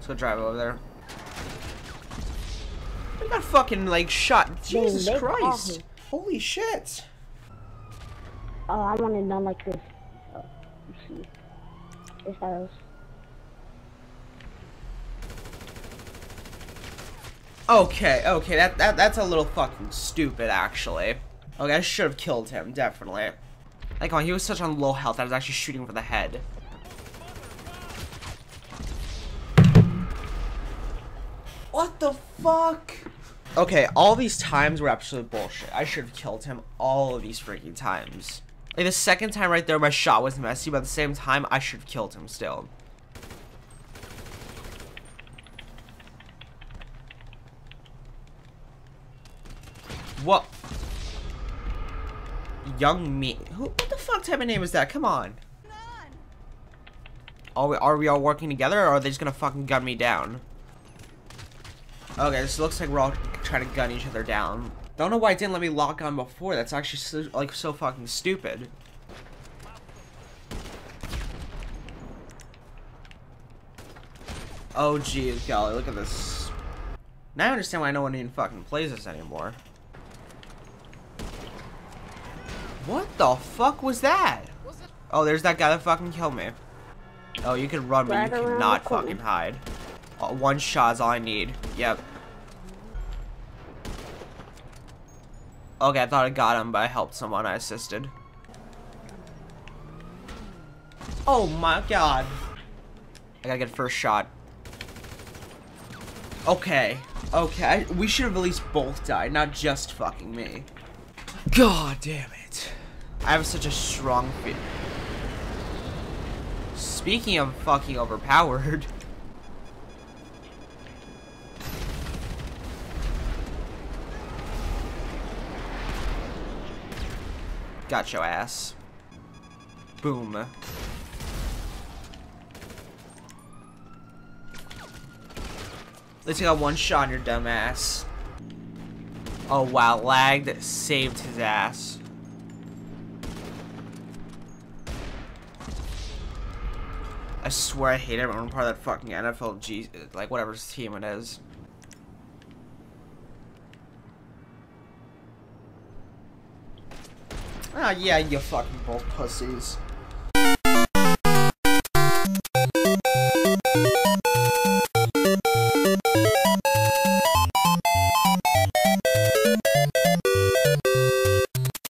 Let's go drive over there. We got fucking like shot. Jesus Christ! Holy shit! Oh, I want it done like this. Oh, let's see. This house. Okay, okay, that, that that's a little fucking stupid, actually. Okay, I should have killed him, definitely. Like, on, he was such on low health, I was actually shooting for the head. What the fuck? Okay, all these times were absolute bullshit. I should have killed him all of these freaking times. Like, the second time right there, my shot was messy, but at the same time, I should have killed him still. What? Young me. Who, what the fuck type of name is that? Come on. Are we, are we all working together, or are they just gonna fucking gun me down? Okay, this looks like we're all trying to gun each other down. Don't know why it didn't let me lock on before. That's actually so, like so fucking stupid. Oh geez, golly, look at this. Now I understand why no one even fucking plays this anymore. What the fuck was that? Oh, there's that guy that fucking killed me. Oh, you can run, but you cannot fucking hide. Uh, one shot is all I need. Yep. Okay, I thought I got him, but I helped someone. I assisted. Oh my god. I gotta get first shot. Okay. Okay, we should have at least both died, not just fucking me. God damn it. I have such a strong feel. Speaking of fucking overpowered. Got your ass. Boom. At least you got one shot on your dumb ass. Oh wow, lagged saved his ass. I swear I hate everyone part of that fucking NFL G like whatever team it is. Ah yeah, you fucking both pussies.